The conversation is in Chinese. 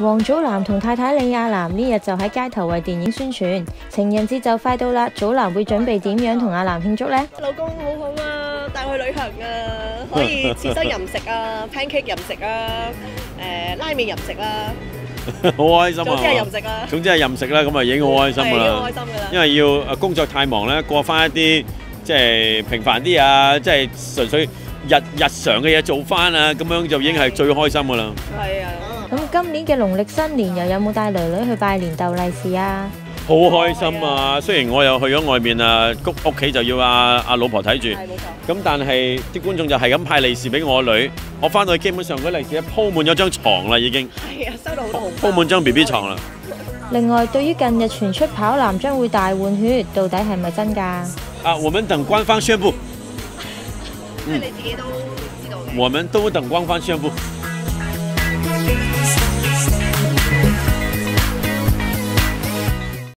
王祖蓝同太太李亚男呢日就喺街头为电影宣传，情人节就快到啦，祖蓝会准备点样同阿男庆祝咧？老公好好啊，带去旅行啊，可以刺身任食啊，pancake 任食啊，诶拉面任食啦，好开心啊！总之系任食啊！总之系任食啦，咁啊已经好开心噶啦，开心噶啦，因为要工作太忙咧，过翻一啲即系平凡啲啊，即系纯粹日日常嘅嘢做翻啊，咁样就已经系最开心噶啦。系啊。咁今年嘅农历新年又有冇带女女去拜年斗利是啊？好开心啊！虽然我又去咗外面啊，屋屋企就要阿阿老婆睇住，咁但系啲观众就系咁派利是俾我女，我翻到去基本上嗰利是铺满咗张床啦，已经系啊，收到好多铺满张 B B 床啦。另外，对于近日传出跑男将会大换血，到底系咪真噶？啊，我们等官方宣布。即系你自己都知道。我们都等官方宣布。stay, stay, stay.